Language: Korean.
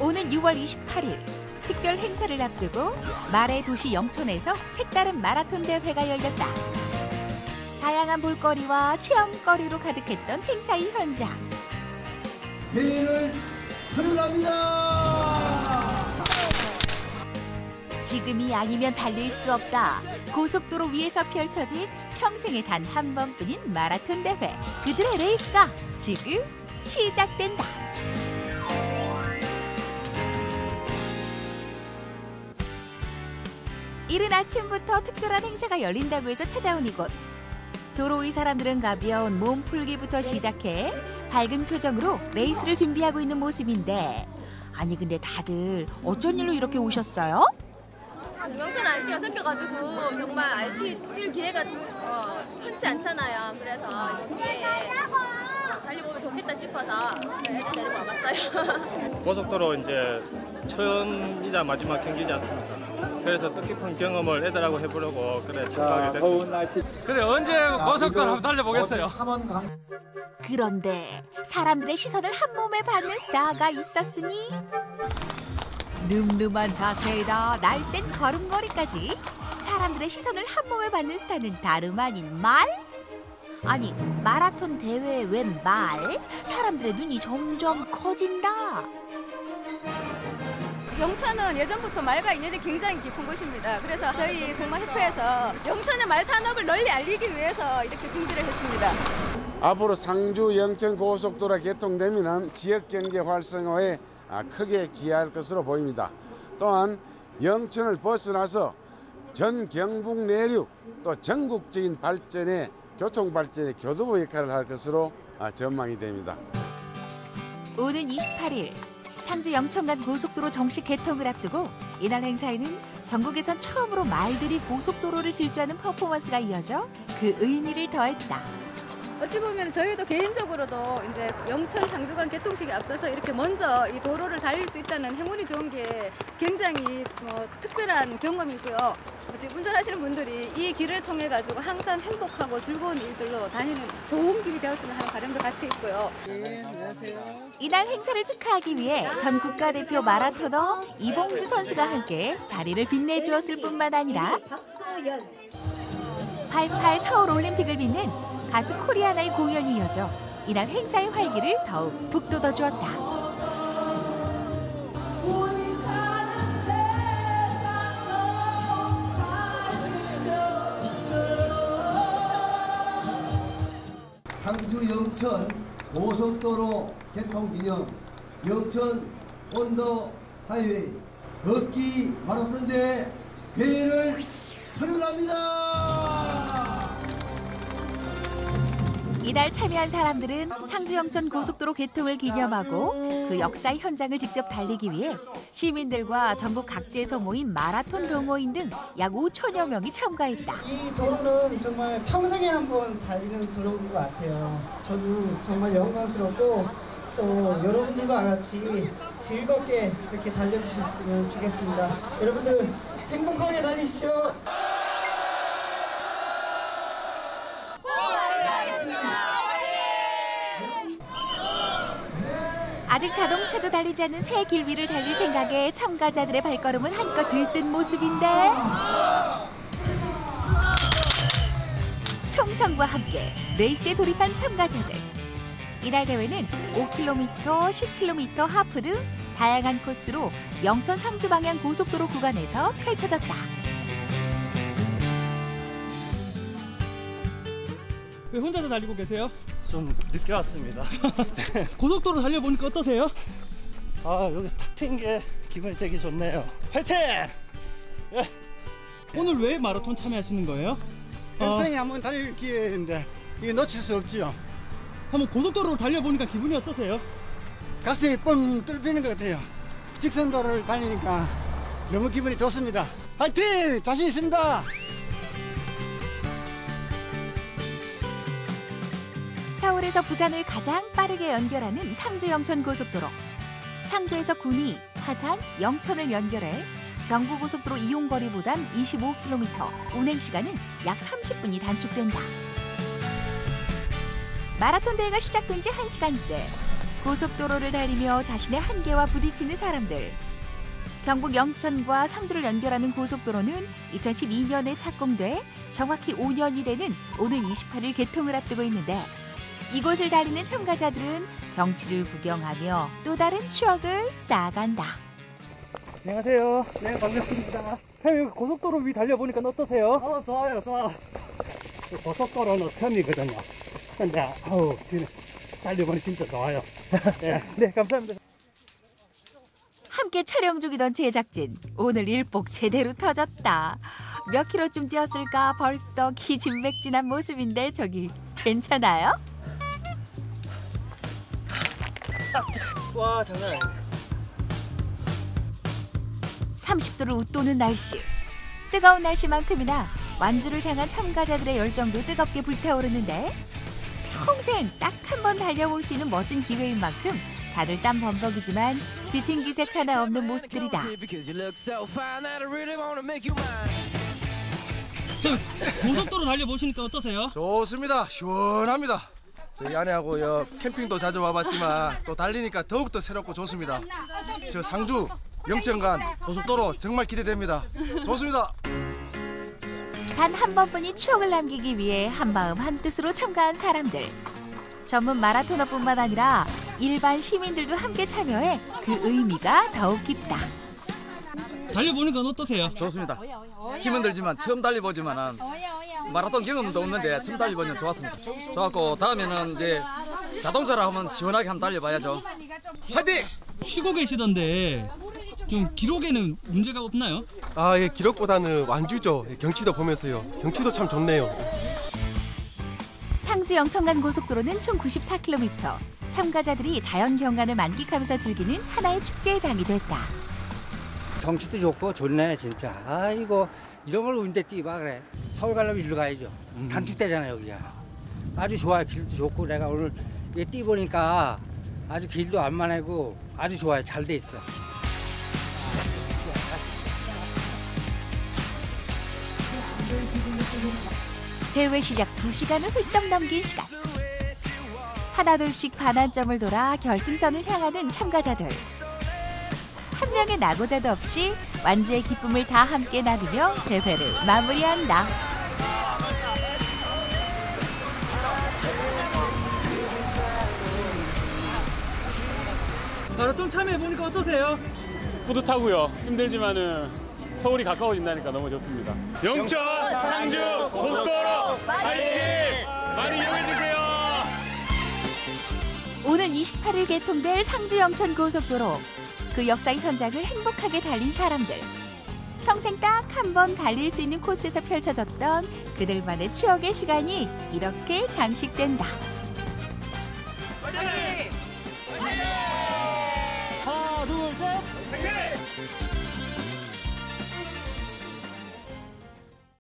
오는 6월 28일 특별 행사를 앞두고 말의 도시 영천에서 색다른 마라톤 대회가 열렸다. 다양한 볼거리와 체험거리로 가득했던 행사의 현장. 대회를 선언합니다. 지금이 아니면 달릴 수 없다. 고속도로 위에서 펼쳐진 평생에 단 한 번뿐인 마라톤 대회. 그들의 레이스가 지금 시작된다. 이른 아침부터 특별한 행사가 열린다고 해서 찾아온 이곳. 도로 위 사람들은 가벼운 몸풀기부터 시작해 밝은 표정으로 레이스를 준비하고 있는 모습인데 아니 근데 다들 어쩐 일로 이렇게 오셨어요? 영천 날씨가 섞여가지고 정말 날씨 뛸 기회가 어, 흔치 않잖아요. 그래서 이기회에 달려보면 좋겠다 싶어서 애들 데리고 와봤어요. 고속도로 이제 처음이자 마지막 경기지 않습니까? 그래서 뜻깊은 경험을 애들하고 해보려고 그래 참가하게 됐습니다. 그래 언제 고속도로 한번 달려보겠어요. 그런데 사람들의 시선을 한 몸에 받는 스타가 있었으니 늠름한 자세에다 날쌘 걸음걸이까지 사람들의 시선을 한 몸에 받는 스타는 다름 아닌 말? 아니 마라톤 대회에 웬 말? 사람들의 눈이 점점 커진다. 영천은 예전부터 말과 인연이 굉장히 깊은 곳입니다. 그래서 저희 승마협회에서 영천의 말 산업을 널리 알리기 위해서 이렇게 준비를 했습니다. 앞으로 상주 영천 고속도로 개통되면 지역 경제 활성화에 아, 크게 기여할 것으로 보입니다. 또한 영천을 벗어나서 전 경북 내륙 또 전국적인 발전에 교통 발전에 교두보 역할을 할 것으로 아, 전망이 됩니다. 오는 28일 상주 영천 간 고속도로 정식 개통을 앞두고 이날 행사에는 전국에선 처음으로 말들이 고속도로를 질주하는 퍼포먼스가 이어져 그 의미를 더했다. 어찌 보면 저희도 개인적으로도 이제 영천 상주간 개통식에 앞서서 이렇게 먼저 이 도로를 달릴 수 있다는 행운이 좋은 게 굉장히 뭐 특별한 경험이고요. 어찌 운전하시는 분들이 이 길을 통해 가지고 항상 행복하고 즐거운 일들로 다니는 좋은 길이 되었으면 하는 바람도 같이 있고요. 이날 행사를 축하하기 위해 전 국가대표 마라토너 이봉주 선수가 함께 자리를 빛내주었을 뿐만 아니라 88 서울 올림픽을 빛낸 가수 코리아나의 공연이 이어져 이날 행사의 활기를 더욱 북돋워 주었다. 상주 영천 고속도로 개통 기념 영천 온도 하이웨이 걷기 마라톤 대회 개회를 선언합니다. 이날 참여한 사람들은 상주 영천 고속도로 개통을 기념하고 그 역사 현장을 직접 달리기 위해 시민들과 전국 각지에서 모인 마라톤 동호인 등 약 5천여 명이 참가했다. 이 도로는 정말 평생에 한 번 달리는 도로인 것 같아요. 저도 정말 영광스럽고 또 여러분들과 같이 즐겁게 이렇게 달려주셨으면 좋겠습니다. 여러분들 행복하게 달리십시오. 아직 자동차도 달리지 않는 새길 위를 달릴 생각에 참가자들의 발걸음은 한껏 들뜬 모습인데 총성과 함께 레이스에 돌입한 참가자들 이날 대회는 5km, 10km 하프 등 다양한 코스로 영천 상주 방향 고속도로 구간에서 펼쳐졌다. 왜 혼자서 달리고 계세요? 좀 늦게 왔습니다. 고속도로 달려보니까 어떠세요? 아 여기 탁 트인 게 기분이 되게 좋네요. 화이팅! 오늘 왜 마라톤 참여하시는 거예요? 어, 평생에 한번 달릴 기회인데 이게 놓칠 수 없지요. 한번 고속도로로 달려보니까 기분이 어떠세요? 가슴이 뻥 뚫리는 것 같아요. 직선도로를 달리니까 너무 기분이 좋습니다. 화이팅! 자신 있습니다. 서울에서 부산을 가장 빠르게 연결하는 상주 영천 고속도로. 상주에서 군위, 하산, 영천을 연결해 경부고속도로 이용 거리보단 25km, 운행 시간은 약 30분이 단축된다. 마라톤 대회가 시작된 지 1시간째. 고속도로를 달리며 자신의 한계와 부딪히는 사람들. 경북 영천과 상주를 연결하는 고속도로는 2012년에 착공돼 정확히 5년이 되는 오늘 28일 개통을 앞두고 있는데 이곳을 달리는 참가자들은 경치를 구경하며 또 다른 추억을 쌓아간다. 안녕하세요. 네, 반갑습니다. 형님, 고속도로 위 달려보니까 어떠세요? 어, 좋아요, 좋아. 고속도로는 처음이거든요. 근데, 아우, 지금 달려보니 진짜 좋아요. 예. 네, 감사합니다. 함께 촬영 중이던 제작진 오늘 일복 제대로 터졌다. 몇 킬로쯤 뛰었을까 벌써 기진맥진한 모습인데 저기 괜찮아요? 와, 장난 아니야. 30도를 웃도는 날씨. 뜨거운 날씨만큼이나 완주를 향한 참가자들의 열정도 뜨겁게 불타오르는데 평생 딱 한 번 달려볼 수 있는 멋진 기회인 만큼 다들 땀 범벅이지만 지친 기색 하나 없는 모습들이다. 저 고속도로 달려보시니까 어떠세요? 좋습니다. 시원합니다. 저희 아내하고 여 캠핑도 자주 와봤지만 또 달리니까 더욱더 새롭고 좋습니다. 저 상주 영천간 고속도로 정말 기대됩니다. 좋습니다. 단 한 번뿐인 추억을 남기기 위해 한마음 한뜻으로 참가한 사람들. 전문 마라토너뿐만 아니라 일반 시민들도 함께 참여해 그 의미가 더욱 깊다. 달려보니까 어떠세요? 좋습니다. 힘은 들지만 처음 달려보지만은 마라톤 경험도 없는데 처음 달려보니 좋았습니다. 좋았고 다음에는 이제 자동차로 한번 시원하게 한번 달려봐야죠. 화이팅! 쉬고 계시던데 좀 기록에는 문제가 없나요? 아, 예, 기록보다는 완주죠. 예, 경치도 보면서요. 경치도 참 좋네요. 상주 영천간 고속도로는 총 94km. 참가자들이 자연 경관을 만끽하면서 즐기는 하나의 축제의 장이 됐다. 경치도 좋고 좋네 진짜. 아이고 이런 걸 운데 뛰봐 그래. 서울 가려면 일로 가야죠. 단축대잖아 여기가. 아주 좋아요 길도 좋고. 내가 오늘 이게 뛰보니까 아주 길도 완만하고 아주 좋아요. 잘 돼 있어. 대회 시작 2시간을 훌쩍 넘긴 시간. 하나둘씩 반환점을 돌아 결승선을 향하는 참가자들. 한 명의 낙오자도 없이 완주의 기쁨을 다 함께 나누며 대회를 마무리한다. 마라톤 참여해보니까 어떠세요? 뿌듯하고요. 힘들지만은 서울이 가까워진다니까 너무 좋습니다. 영천, 상주, 고속도로 파이팅! 많이 이용해 주세요. 오는 28일 개통될 상주 영천 고속도로. 그 역사의 현장을 행복하게 달린 사람들. 평생 딱 한 번 달릴 수 있는 코스에서 펼쳐졌던 그들만의 추억의 시간이 이렇게 장식된다. 화이팅!